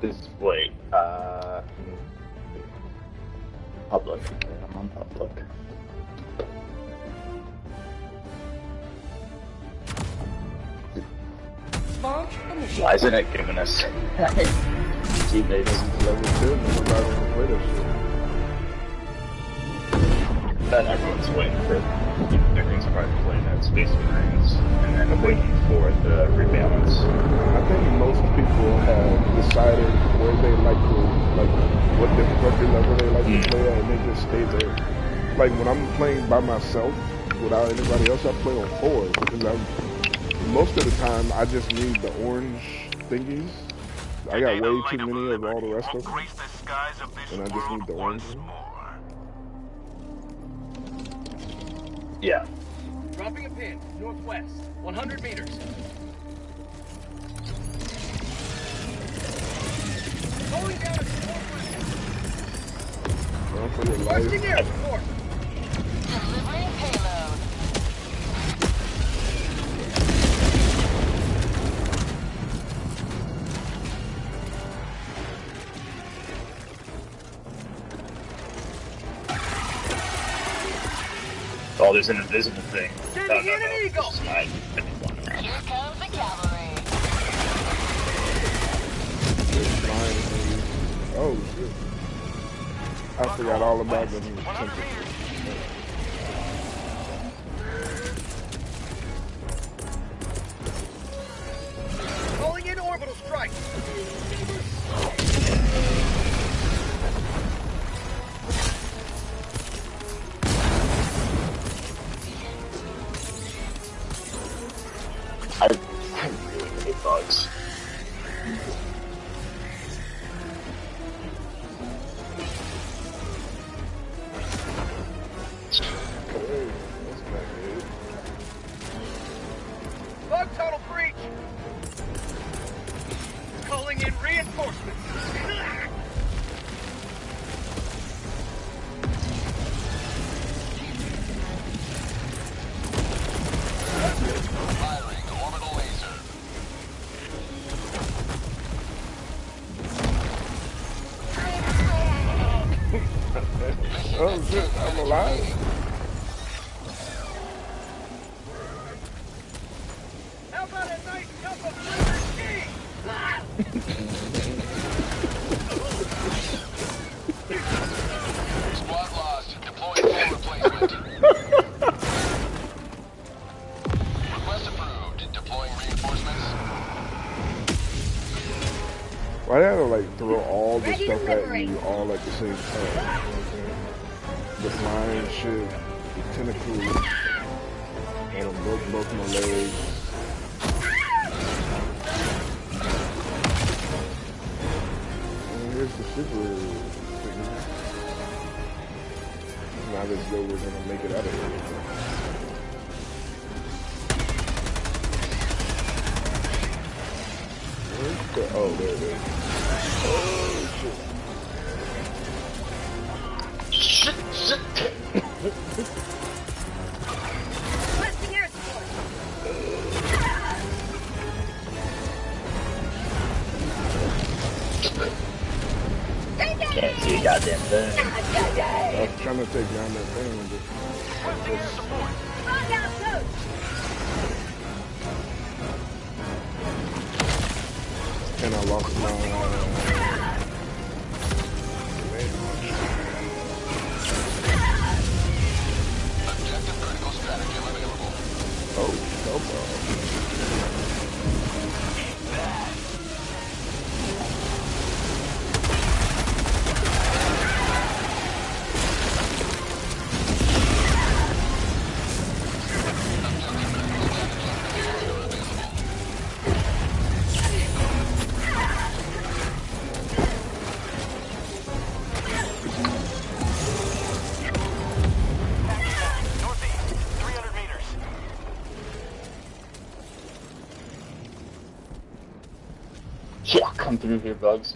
This wait, uh, public. I'm on public. Why isn't it giving us? Level 10, nobody wanna play that shit. Then everyone's waiting for. Everyone's probably playing at Space Marines, and then waiting for the rebalance. I think most people have decided where they like to, like, what difficulty level they like Mm. to play at, and they just stay there. Like, when I'm playing by myself, without anybody else, I play on fours, because I'm, most of the time, I just need the orange thingies. I got way too many of all the rest of them, Grace the skies of this and I just need the once orange. more. Yeah. Dropping a pin, northwest, 100 meters. Going down to northwest. Run for Requesting air support. Delivering payload. Oh, there's an invisible thing. Sending No, no, in an no. just- I- I didn't want that. Here comes the cavalry. Just flying things. Oh, shit. I forgot all about them. 100 The flying uh, shit, the tentacles, and I broke both my legs. And here's the super thing. Not as though we're gonna make it out of here. Where's the, oh, there it is. Through here, bugs.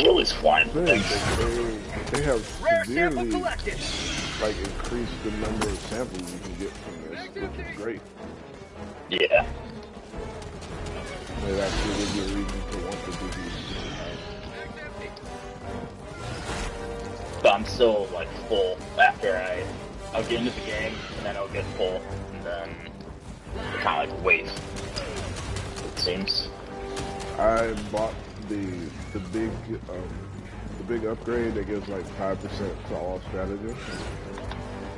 These flying things. they, they have Rare sample severely like increased the number of samples you can get from this, which is great. Yeah. It actually gives you a reason to want to do these. But I'm still like full after I I'll get into the game and then I'll get full and then kind of like wait. It seems. I bought the the big um, the big upgrade that gives like five percent to all stratagems,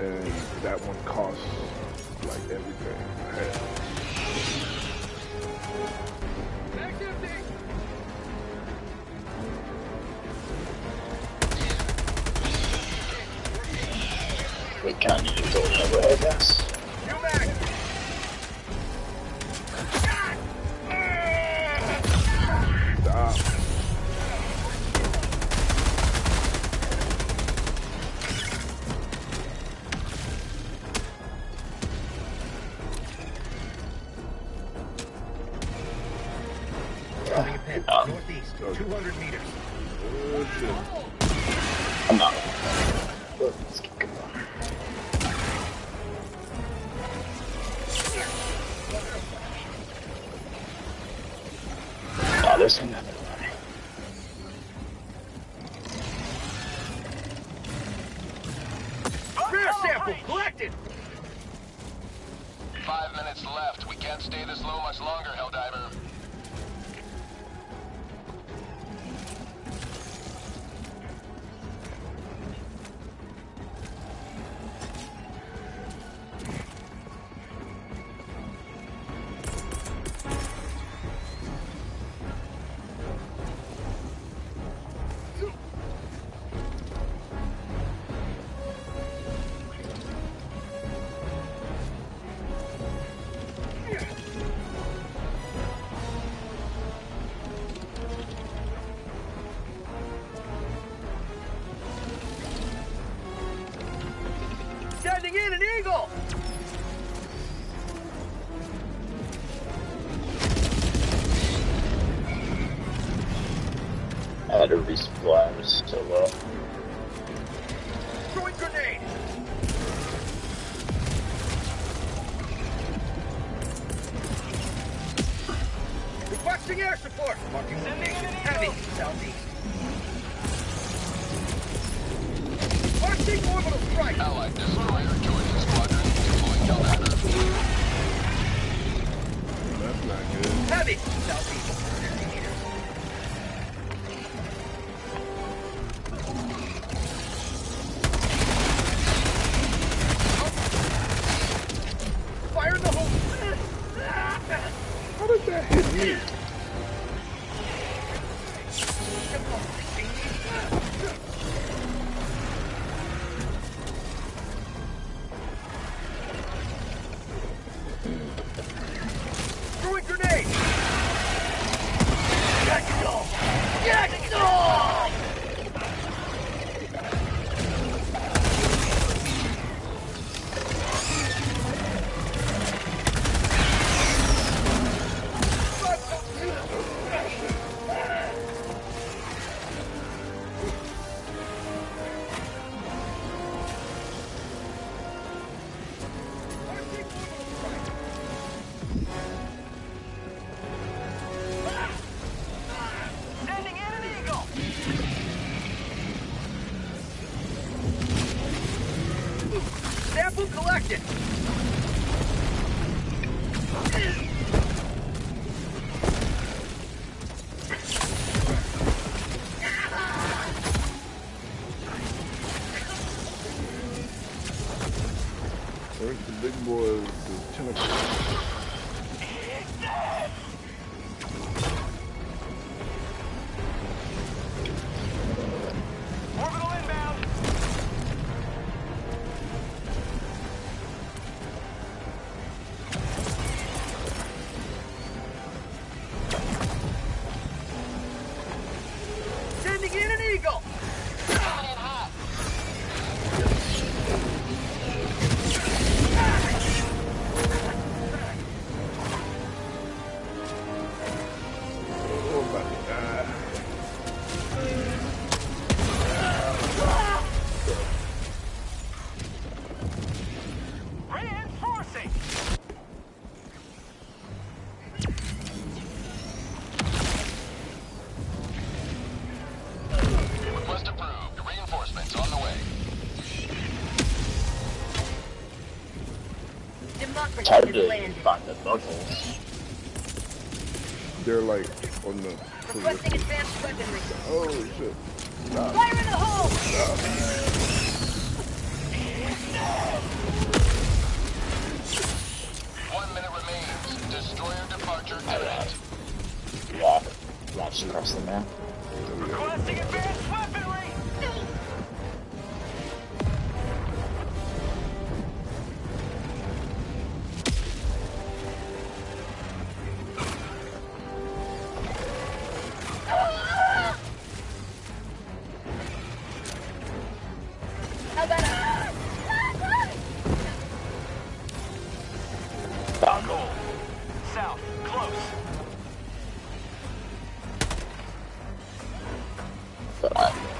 and that one costs like everything. We need to go way, I guess. Was so low. Sample hard to landed. find the buckles. They're like on the. Requesting advanced weaponry. Oh shit. Nah. Fire in the hole! Nah. Our goal. South, close. Fuck.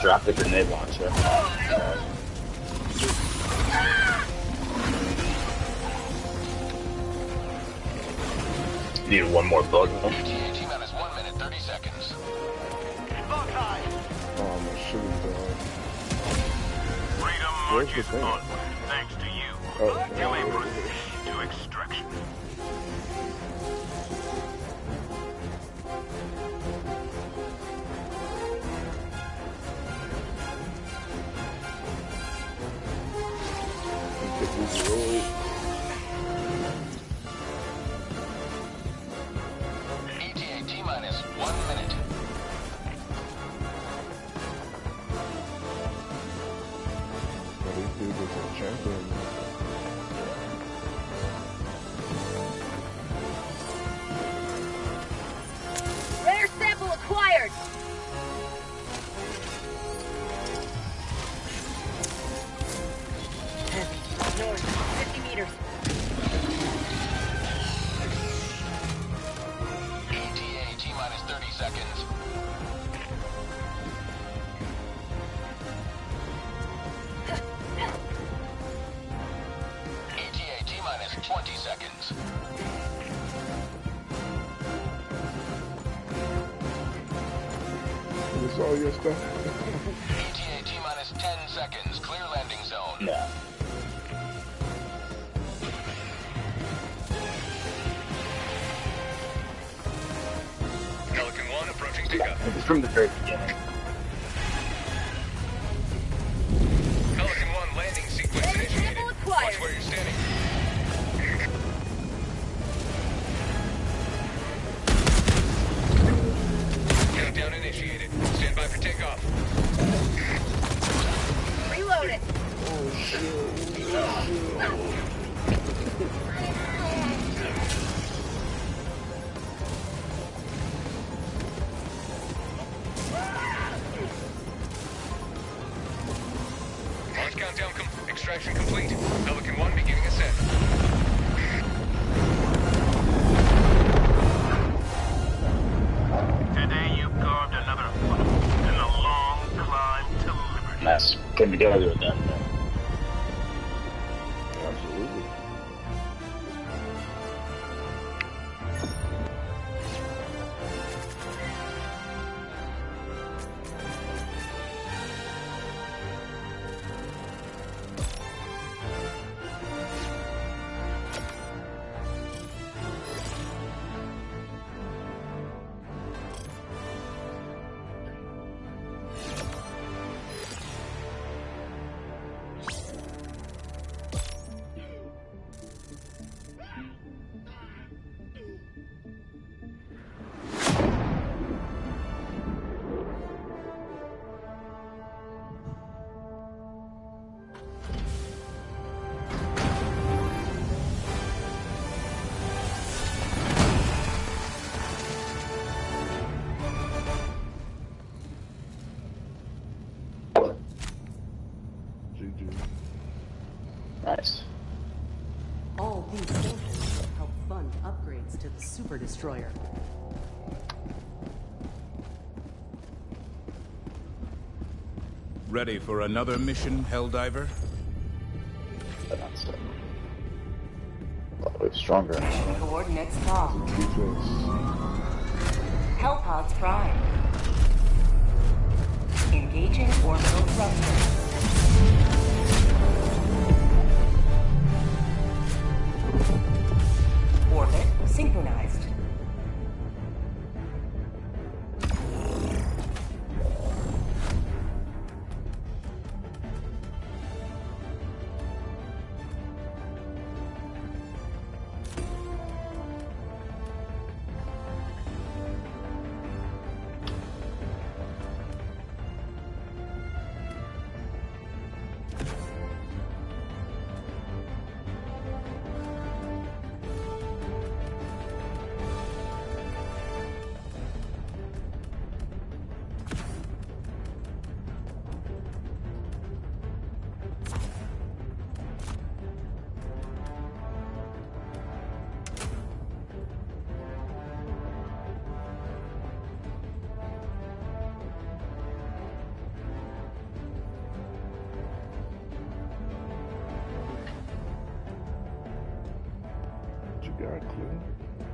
dropped the grenade launcher. Need one more bug. Team out is one minute, 30 seconds. Bug high. Oh, my dog. Freedom Where's the thing? later. ETA T minus 30 seconds. ETA T minus 20 seconds. Is all your stuff? great. Yeah. for Destroyer. Ready for another mission, Helldiver? Probably stronger. Coordinates locked. Hellpods prime. Engaging orbital thrusters. Orbit synchronized. We are clear.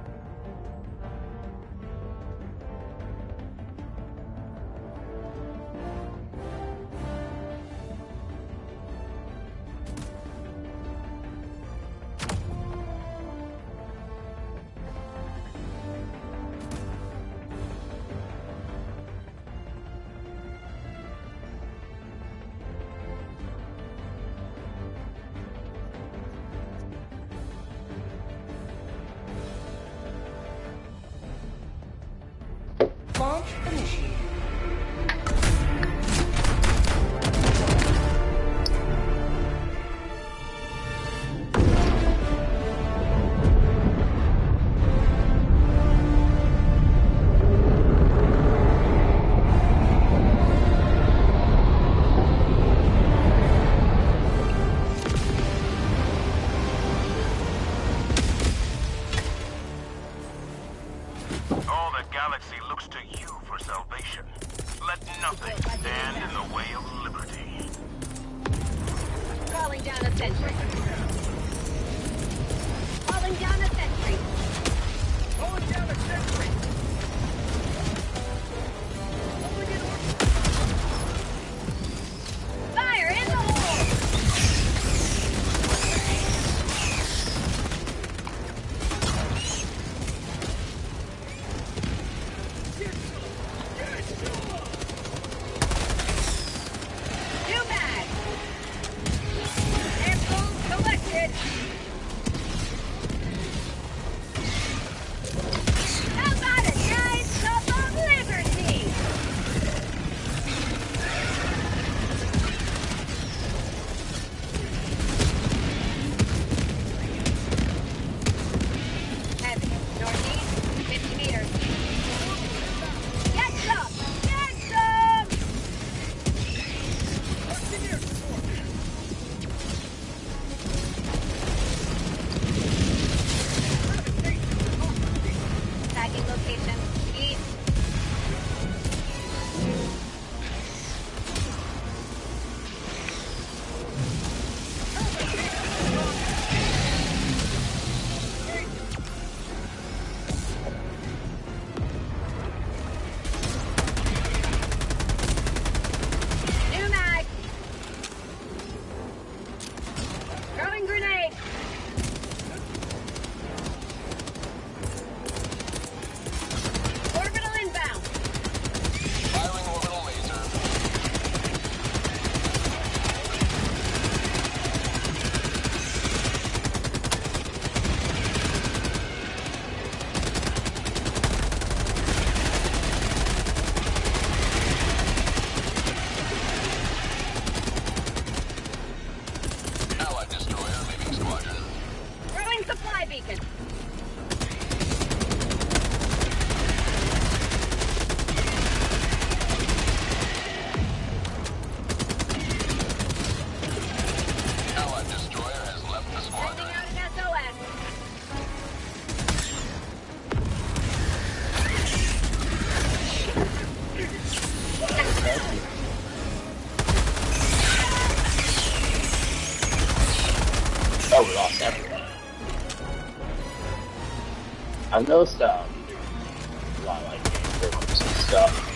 I noticed um, a lot of like game and stuff.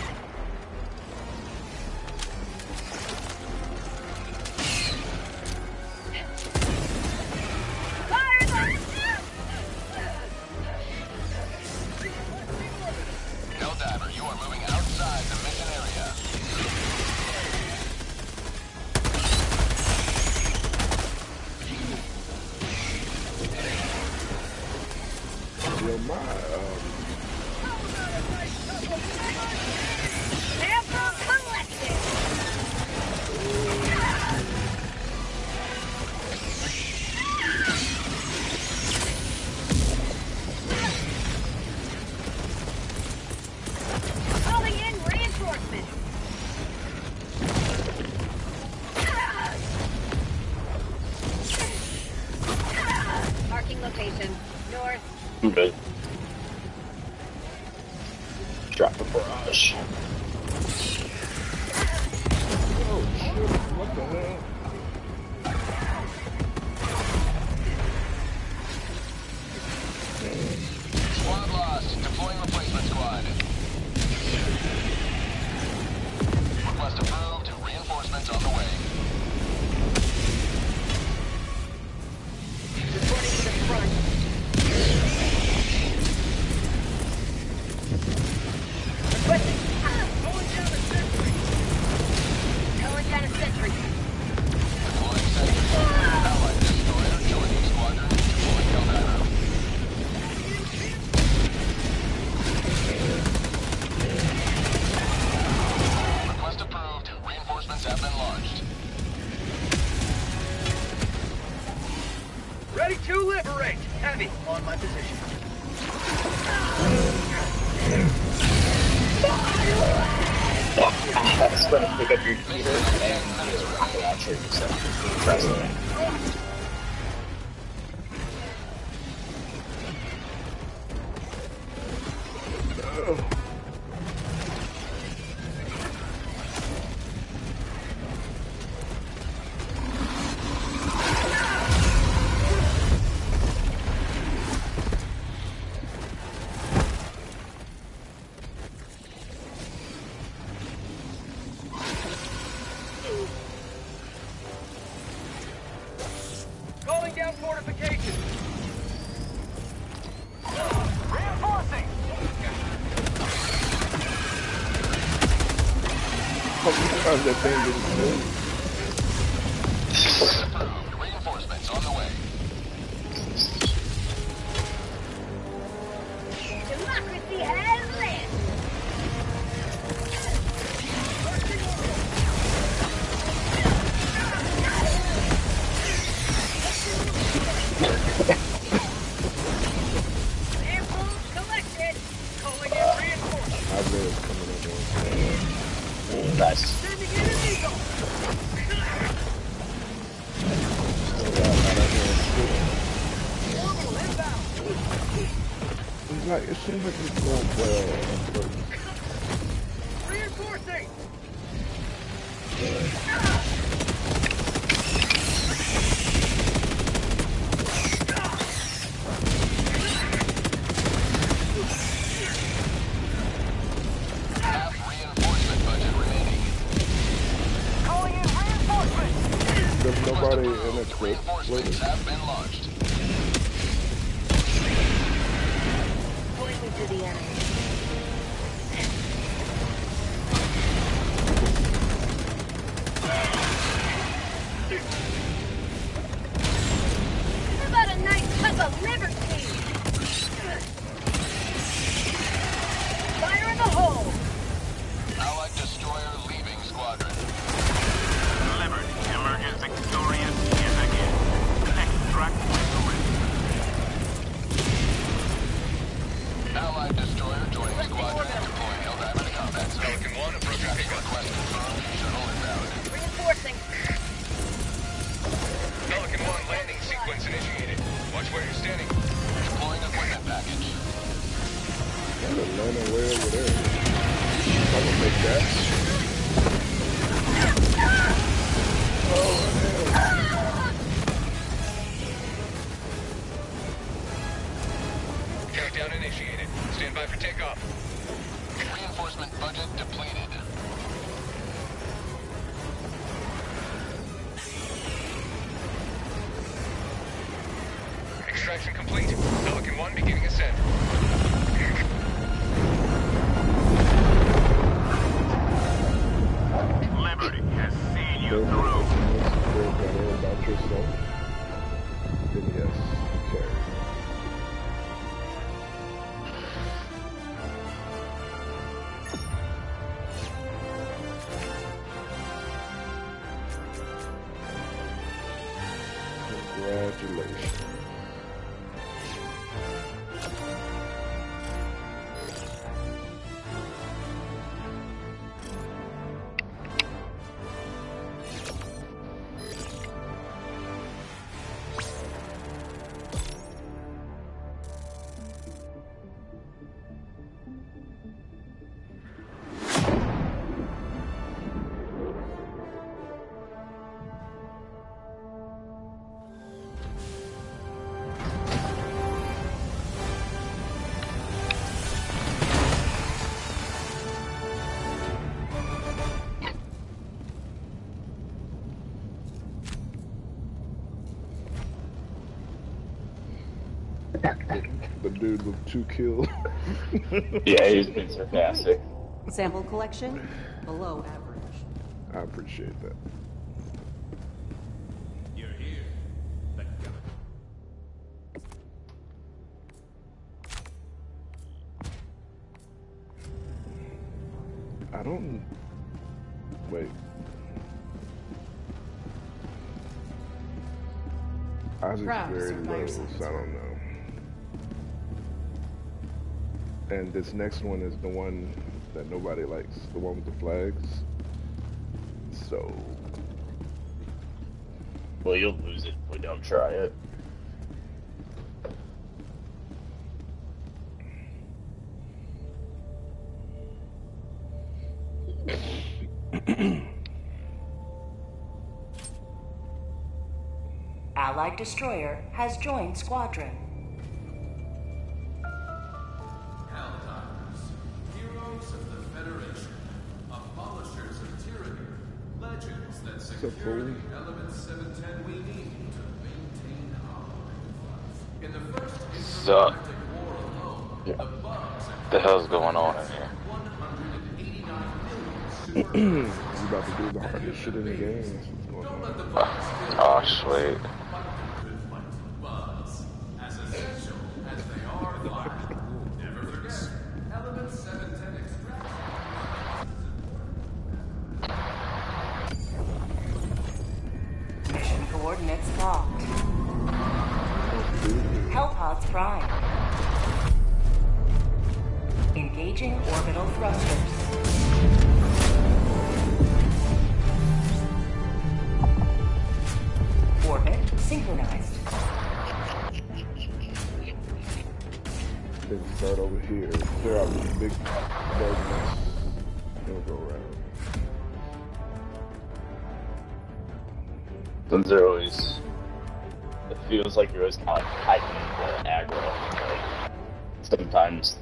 Diver, you are moving outside the mission Michael. the thing. The dude with two kills. Yeah, he's been sarcastic. Sample collection below average. I appreciate that. You're here. Thank you. I don't. Wait. Isaac's Proud to very serve low, so. I don't And this next one is the one that nobody likes, the one with the flags. So, Well, you'll lose it if we don't try it. Allied destroyer has joined squadron. First So, intergalactic war alone, Yeah. the hell's going on in here? 189 million super you about to do the hardest shit in the game. Ah, That's what's start over here. Clear out this big mess. Then go around. Since they're always, it feels like you're always kind of hiding the aggro. Like, sometimes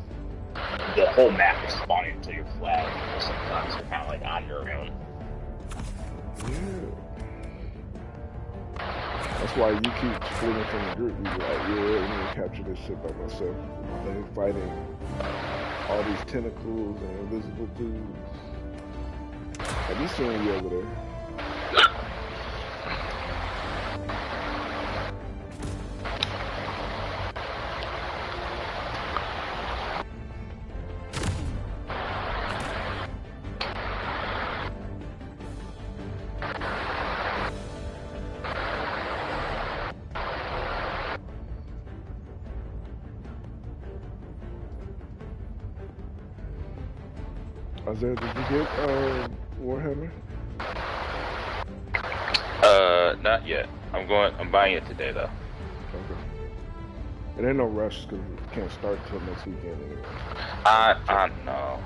the whole map is spawning to your flag, sometimes you're kind of like on your own. Yeah. That's why you keep splitting from the group. You're like, yeah, I'm gonna capture this shit by myself. Then fighting all these tentacles and invisible dudes. I be seeing you over there. Did you get uh, Warhammer? Uh, not yet. I'm going. I'm buying it today though. Okay. It ain't no rush because it can't start till next weekend anyway. I I know,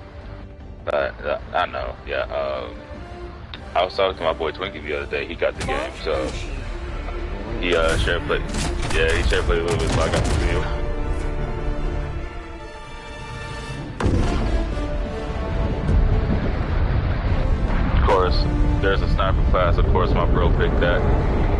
but uh, I know. Yeah. Um, I was talking to my boy Twinkie the other day. He got the game, so he uh shared play. Yeah, he shared play a little bit, so I got the video. Course, there's a sniper class. Of course, my bro picked that.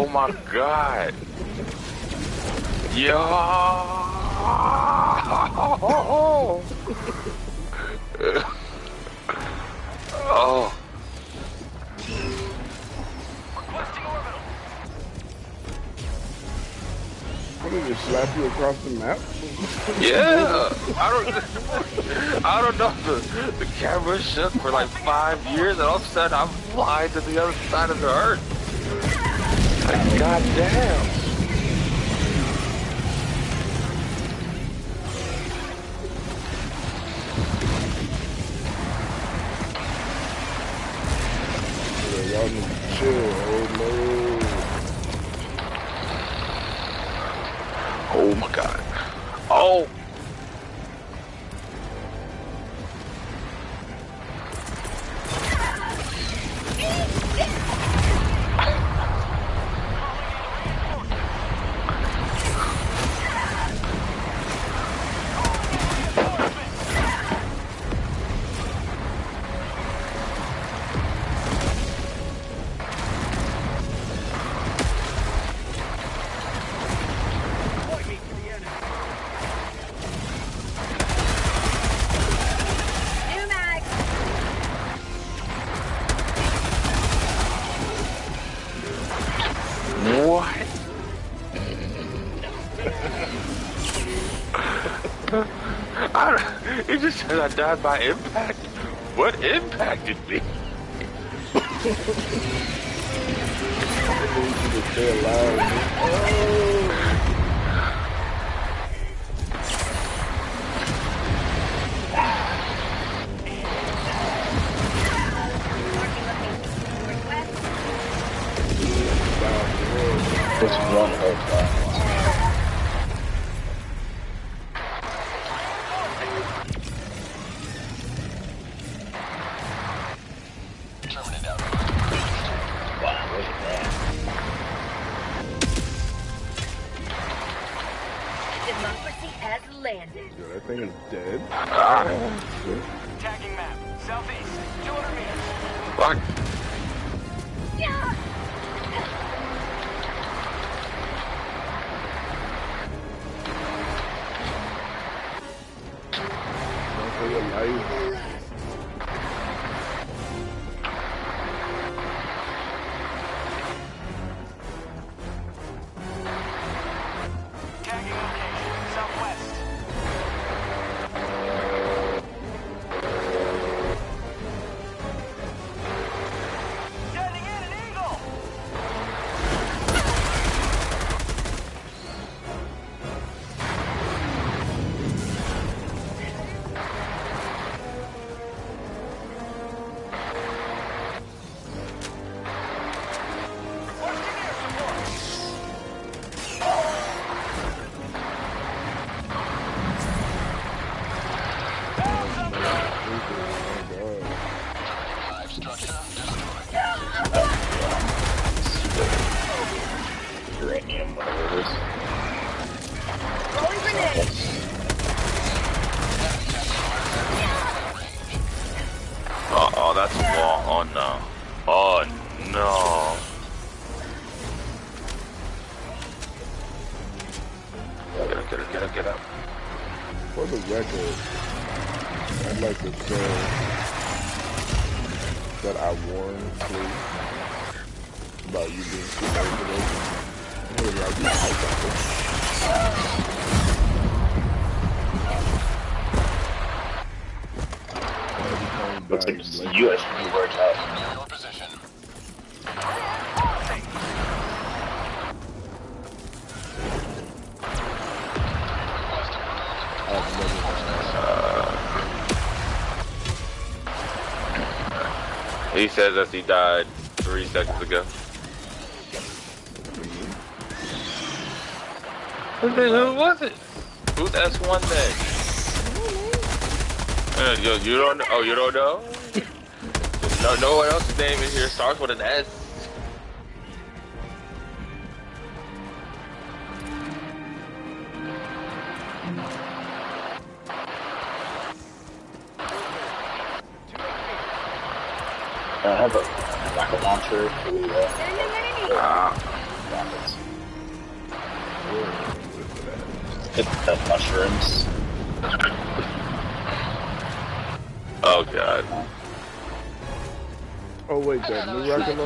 Oh my god. Yo. oh. What did it slap you across the map? Yeah, I don't, I don't know. The, the camera shook for like five years, and all of a sudden I'm flying to the other side of the earth. Like, goddamn. Said I died by impact. What impacted me? I need oh. you to stay alive. Just time Looks die, like it's you blame US new words out. Your position. I've He says as he died three seconds ago. Who who was it? Who's S1 then? Uh, yo, you don't know? Oh, you don't know? No, no one else's name in here starts with an S. I have a rocket launcher for. Hit the mushrooms. Oh god. Oh wait, that new record?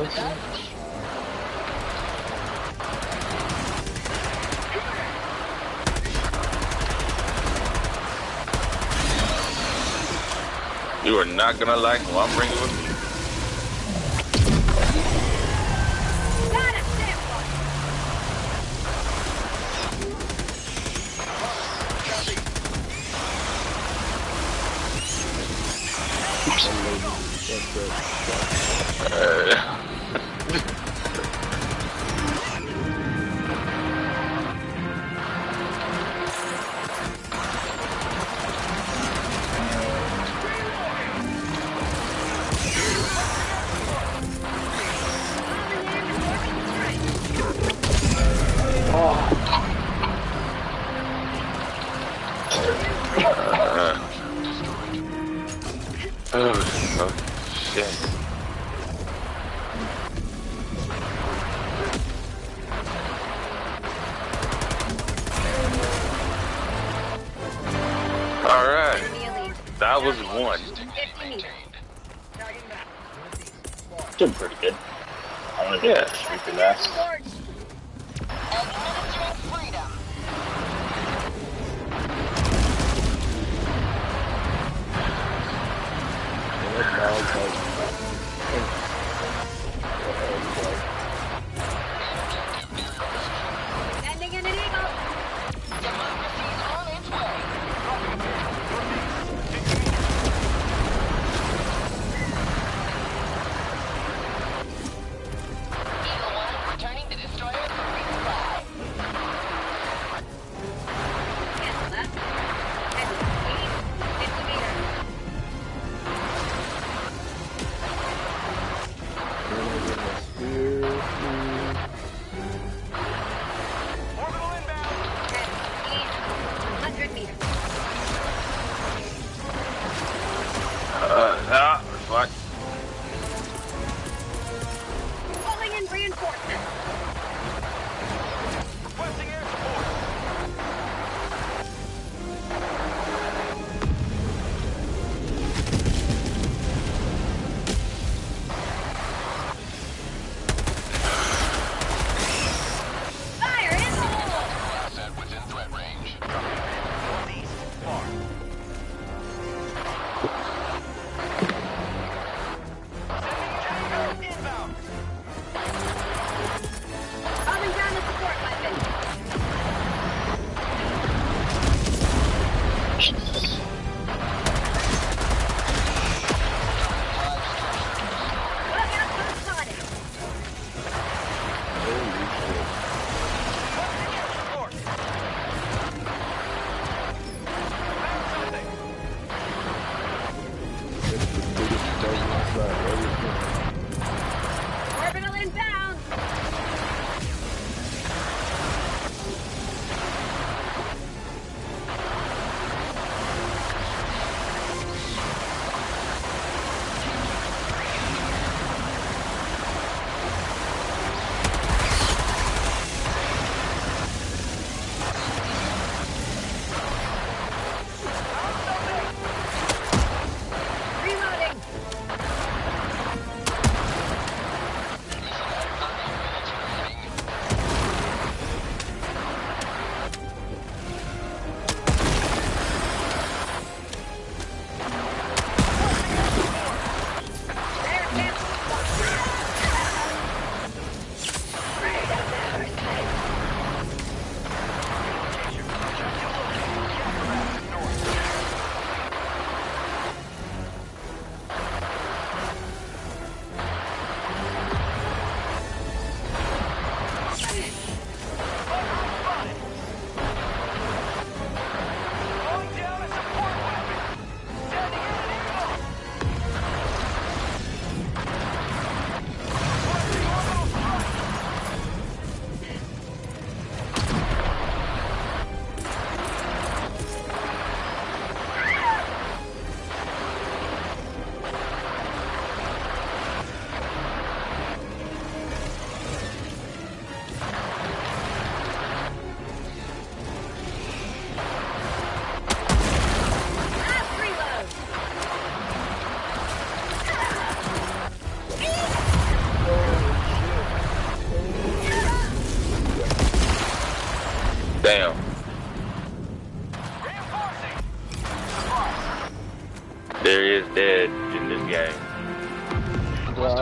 You are not gonna like who I'm bringing with me. Uh...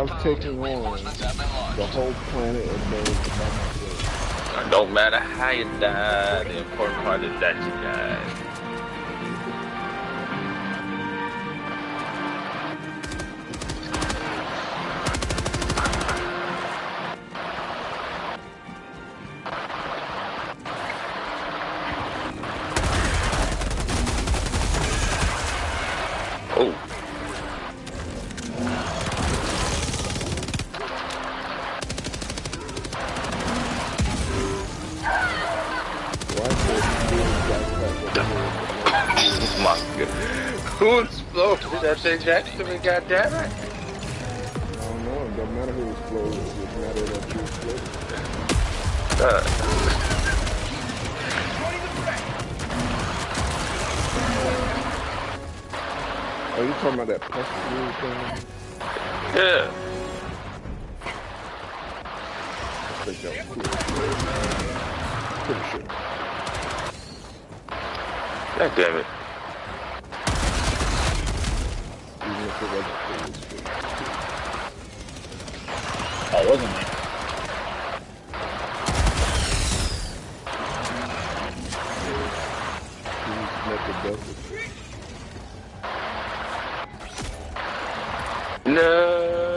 I've taking on the whole planet and made it don't matter how you die. the important part is that you die. Who exploded? That's exactly goddamn Goddammit! I don't know. It doesn't matter who exploded. It just matters that you exploded. Uh. Are you talking about that pussy thing? Yeah. I think that was cool. Pretty sure. God damn it. Oh, it wasn't me. No.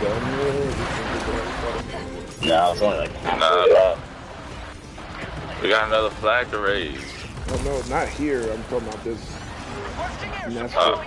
Nah, it's only like nah. We got another flag to raise. Oh no, not here. I'm talking about this. Mess oh.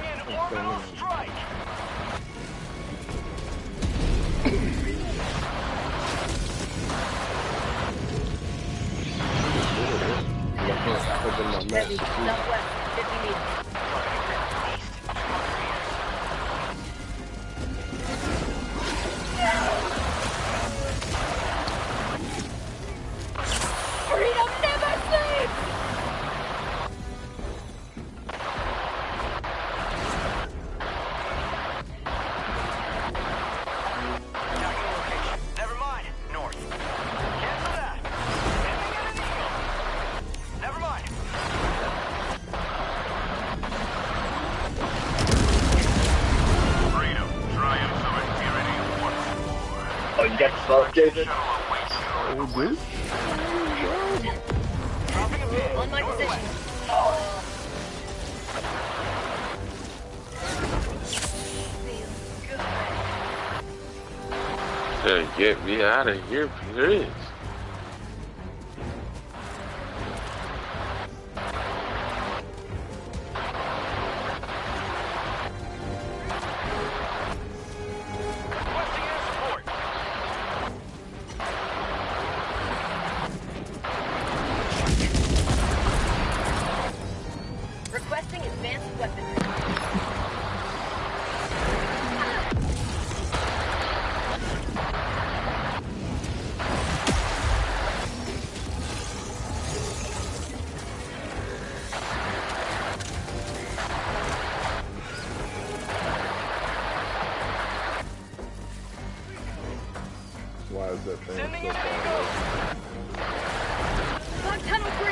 drives that thing. Sending so Eagle! Tunnel 3!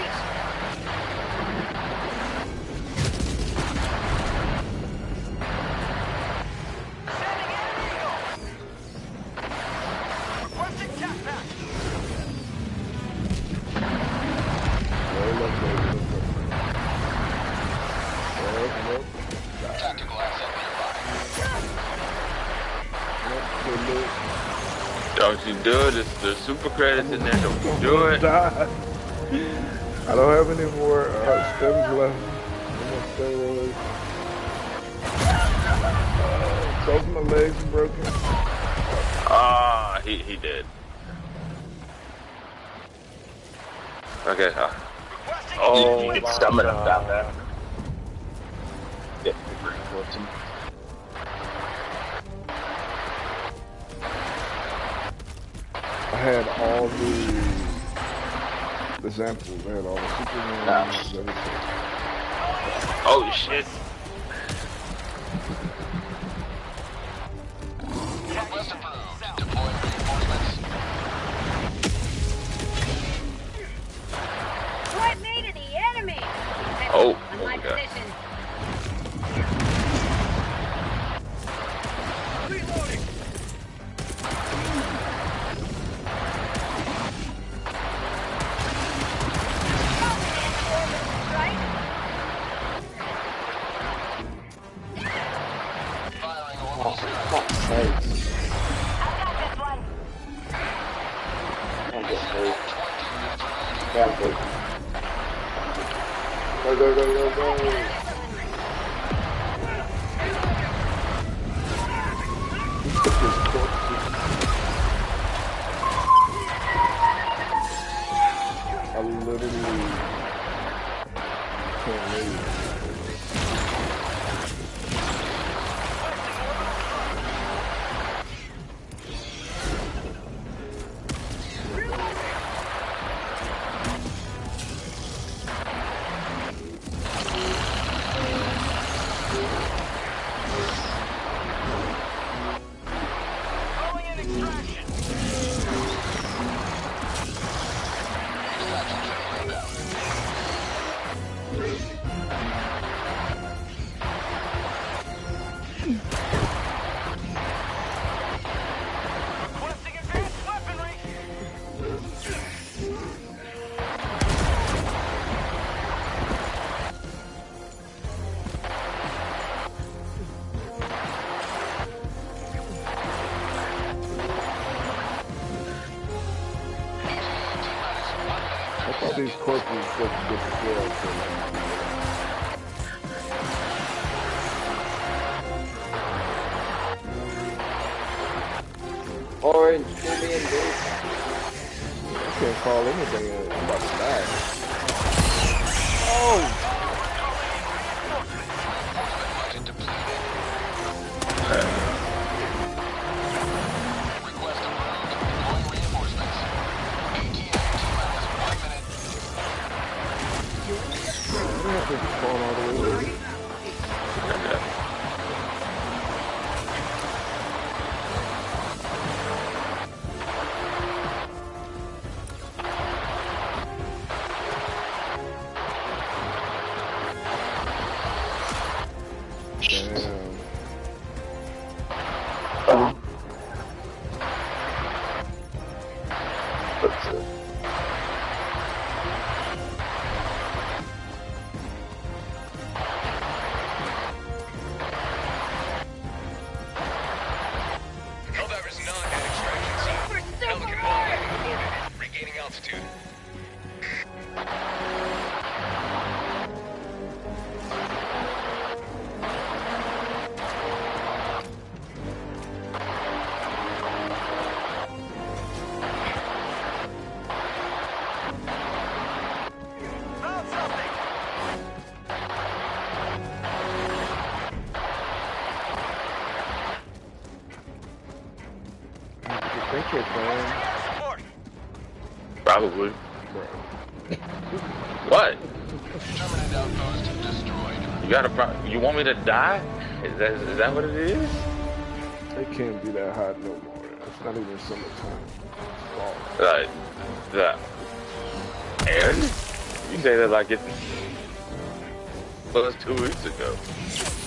You do the super credits in there. Don't do it. Die. I don't have any more uh, stims left. No more steroids. Uh, both my legs are broken. Ah, he, he did. Okay. Uh, oh, You get my stamina God. down there. Get had all the the samples. I had all the Superman, Nice. Oh, shit. But. got a problem? You want me to die? Is that, is that what it is? It can't be that hot no more. It's not even summertime. Like, that. and you say that like it was two weeks ago.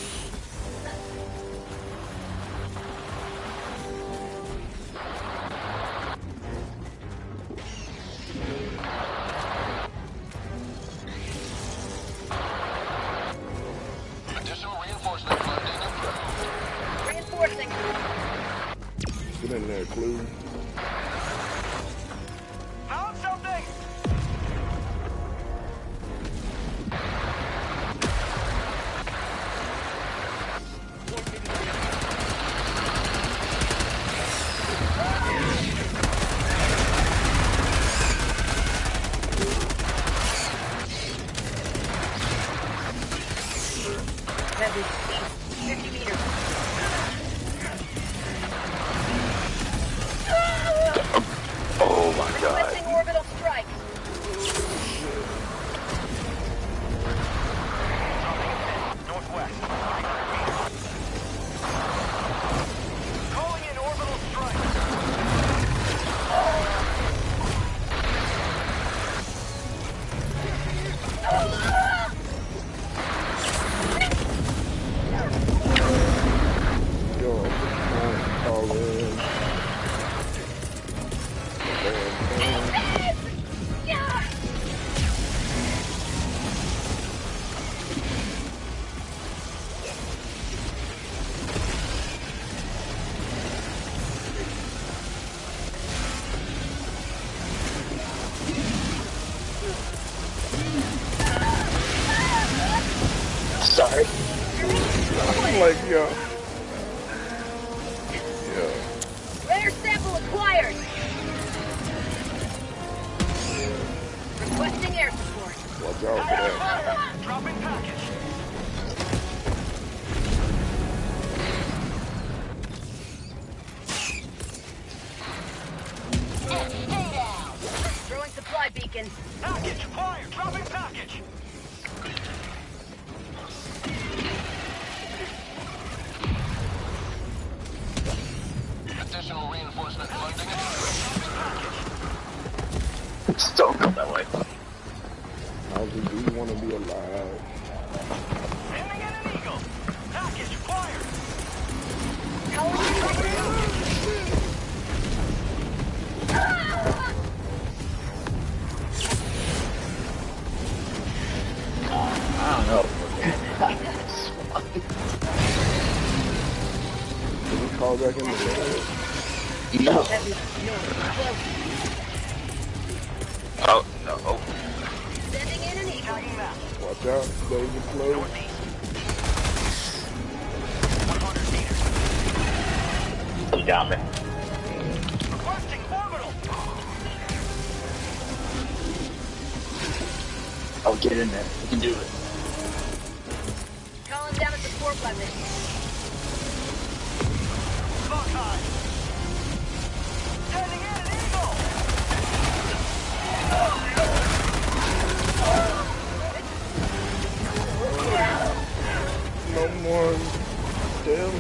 Close. You got me. Requesting orbital. Oh, get in there. We can do it. Calling down a support weapon. More. Damn.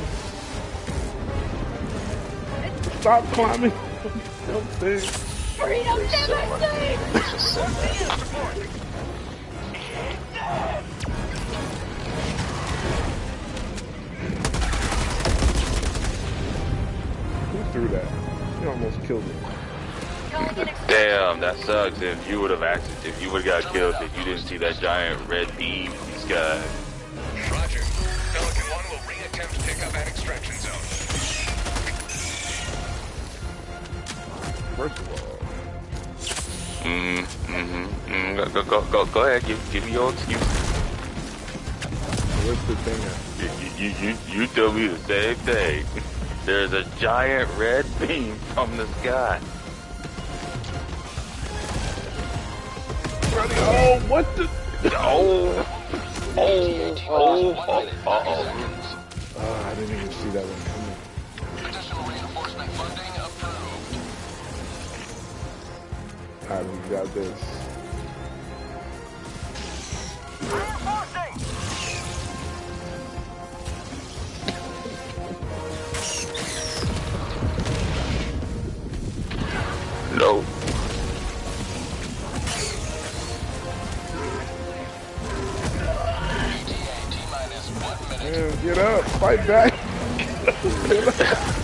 Stop climbing. Don't think. Freedom! Who threw that? You almost killed me. Damn, that sucks. If you would have actually, if you would have got killed, if you didn't see that giant red beam in the Mm, mm-hmm, mm, go, go, go, go, go ahead, give, give me your excuse. what's the thing? You, you, you, you told me the same thing. There's a giant red beam from the sky. Oh, what the? Oh, oh, oh, oh, oh, Oh, Alright, we got this. No. Get up, fight back.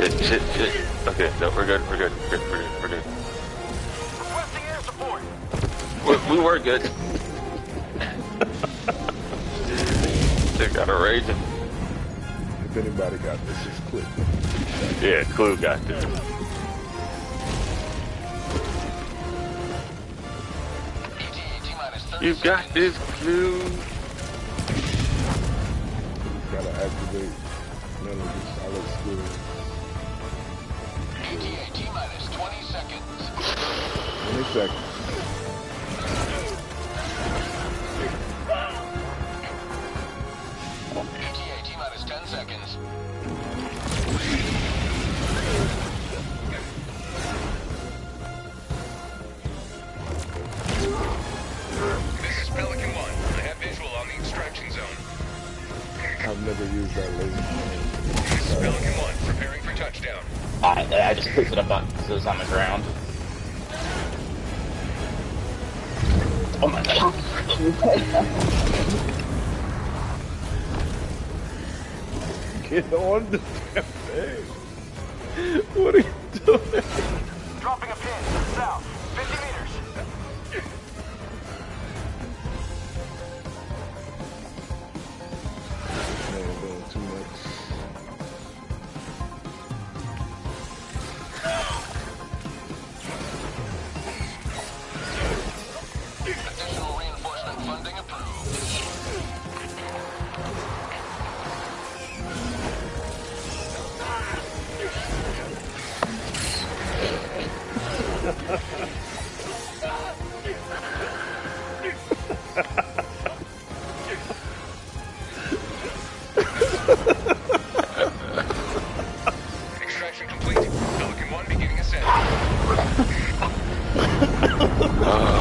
Shit, shit, shit. Okay, no, we're good, we're good, we're good, we're good, we're good. Requesting air support. We, we were good. they got a raging. If anybody got this, just click. Yeah, Clue got this. You got this, Clue. Gotta activate none of this solid skill. Seconds. 20 T minus 10 seconds. This is Pelican 1. I have visual on the extraction zone. I've never used that laser. This is Pelican 1, preparing for touchdown. I, I just picked it up on, so it's on the ground. Get on the. What are you doing? Extraction complete. Pelican 1 beginning ascent. Oh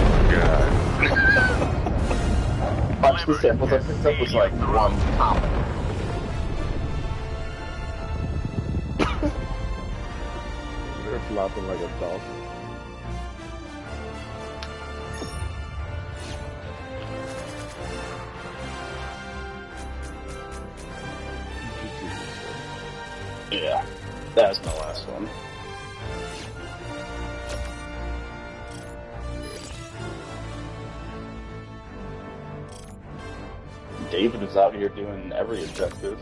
my god. Bunch of the samples I picked up was like one top. They're flopping like a dolphin. Here every objective.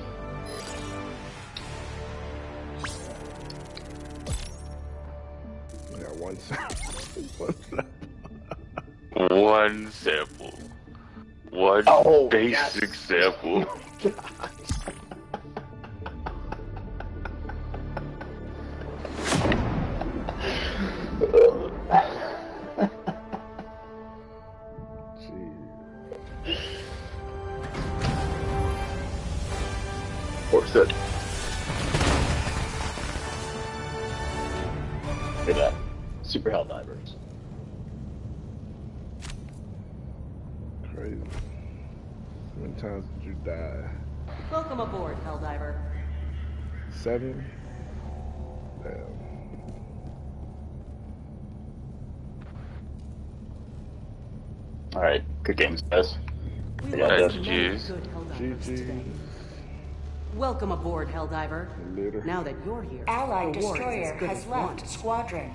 today. Welcome aboard, Helldiver. Later. Now that you're here, Allied destroyer has left squadron.